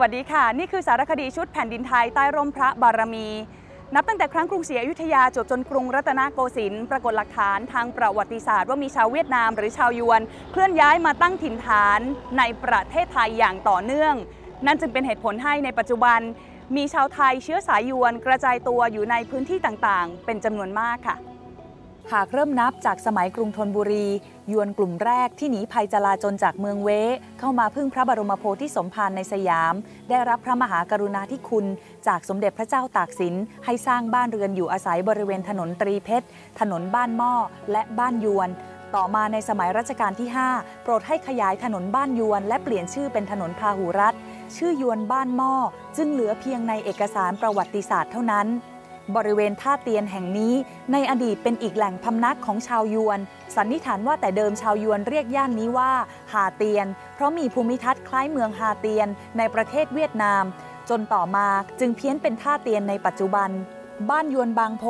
สวัสดีค่ะ นี่คือสารคดีชุดแผ่นดินไทยใต้ร่มพระบารมี นับตั้งแต่ครั้งกรุงศรีอยุธยาจบจนกรุงรัตนโกสินทร์ปรากฏหลักฐานทางประวัติศาสตร์ว่ามีชาวเวียดนามหรือชาวยวน เคลื่อนย้ายมาตั้งถิ่นฐานในประเทศไทยอย่างต่อเนื่อง นั่นจึงเป็นเหตุผลให้ในปัจจุบัน มีชาวไทยเชื้อสายยวนกระจายตัวอยู่ในพื้นที่ต่างๆ เป็นจำนวนมากค่ะ หากเริ่มนับจากสมัยกรุงธนบุรี ยวนกลุ่มแรกที่หนีภัยจลาจลจากเมืองเว เข้ามาพึ่งพระบรมโพธิสมภารในสยาม ได้รับพระมหากรุณาธิคุณ จากสมเด็จพระเจ้าตากสิน ให้สร้างบ้านเรือนอยู่อาศัยบริเวณถนนตรีเพชร ถนนบ้านหม้อ และบ้านยวน ต่อมาในสมัยรัชกาลที่ 5 โปรดให้ขยายถนนบ้านยวน และเปลี่ยนชื่อเป็นถนนพาหุรัตชื่อยวนบ้านหม้อ จึงเหลือเพียงในเอกสารประวัติศาสตร์เท่านั้น บริเวณท่าเตียนแห่งนี้ ในอดีตเป็นอีกแหล่งพำนักของชาวยวน สันนิษฐานว่าแต่เดิมชาวยวนเรียกย่านนี้ว่าฮาเตียน เพราะมีภูมิทัศน์คล้ายเมืองฮาเตียนในประเทศเวียดนาม จนต่อมาจึงเพี้ยนเป็นท่าเตียนในปัจจุบันบ้านยวนบางโพ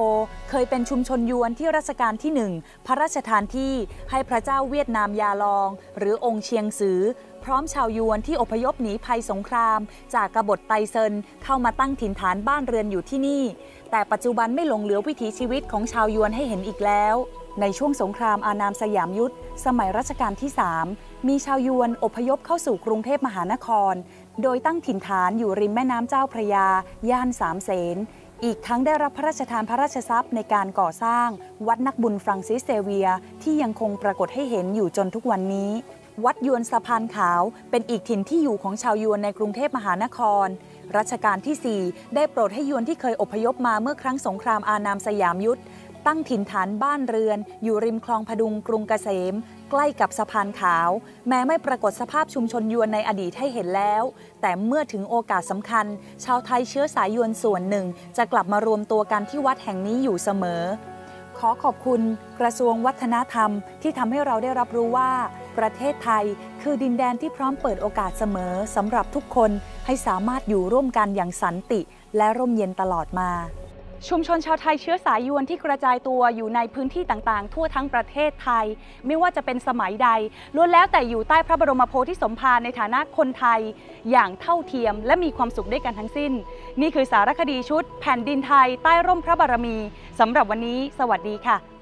เคยเป็นชุมชนยวนที่รัชกาลที่หนึ่งพระราชทานที่ให้พระเจ้าเวียดนามยาลอง หรือองค์เชียงซือ พร้อมชาวยวนที่อพยพหนีภัยสงคราม จากกบฏไตเซินเข้ามาตั้งถิ่นฐานบ้านเรือนอยู่ที่นี่ แต่ปัจจุบันไม่หลงเหลือวิถีชีวิตของชาวญวนให้เห็นอีกแล้ว ในช่วงสงครามอานัมสยามยุทธสมัยรัชกาลที่ 3 มีชาวญวนอพยพเข้าสู่กรุงเทพมหานคร โดยตั้งถิ่นฐานอยู่ริมแม่น้ำเจ้าพระยา ย่านสามเสนอีกทั้งได้รับพระราชทานพระราชทรัพย์ในการก่อสร้าง วัดนักบุญฟรังซิสเซเวียร์ที่ยังคงปรากฏให้เห็นอยู่จนทุกวันนี้ วัดญวนสะพานขาว เป็นอีกถิ่นที่อยู่ของชาวญวนในกรุงเทพมหานคร รัชกาลที่ 4 ได้โปรดให้ยวนที่เคยอพยพมาเมื่อครั้งสงครามอานามสยามยุทธตั้งถิ่นฐานบ้านเรือน อยู่ริมคลองพดุงกรุงเกษม ใกล้กับสะพานขาว แม้ไม่ปรากฏสภาพชุมชนยวนในอดีตให้เห็นแล้ว แต่เมื่อถึงโอกาสสำคัญ ชาวไทยเชื้อสายยวนส่วนหนึ่ง จะกลับมารวมตัวกันที่วัดแห่งนี้อยู่เสมอ ขอขอบคุณกระทรวงวัฒนธรรม ที่ทำให้เราได้รับรู้ว่า ประเทศไทยคือดินแดนที่พร้อมเปิดโอกาสเสมอสำหรับทุกคนให้สามารถอยู่ร่วมกันอย่างสันติ และร่มเย็นตลอดมา ชุมชนชาวไทยเชื้อสายยวนที่กระจายตัวอยู่ในพื้นที่ต่างๆ ทั่วทั้งประเทศไทย ไม่ว่าจะเป็นสมัยใดล้วนแล้วแต่อยู่ใต้พระบรมโพธิสมภารในฐานะคนไทย อย่างเท่าเทียมและมีความสุขด้วยกันทั้งสิ้น นี่คือสารคดีชุด แผ่นดินไทยใต้ร่มพระบารมีสำหรับวันนี้ สวัสดีค่ะ